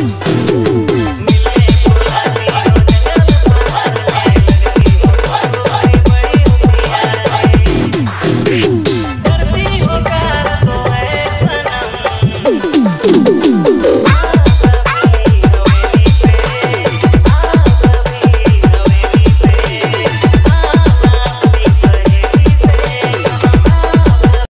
you.